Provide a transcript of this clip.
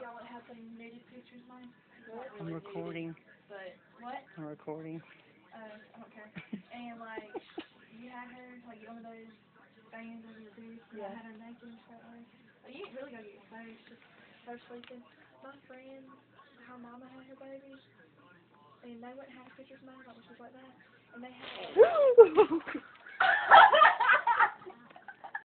y'all what happened. some pictures mine. I'm recording. But, what? I'm recording. Uh, I don't care. And like, you had her, like, one of those bands over your booth, Yeah. I had her naked and stuff like Like, you ain't really gonna get exposed, just her sleeping. My friend, her mama had her baby, and they wouldn't have pictures of mine, like, which was like that, and they had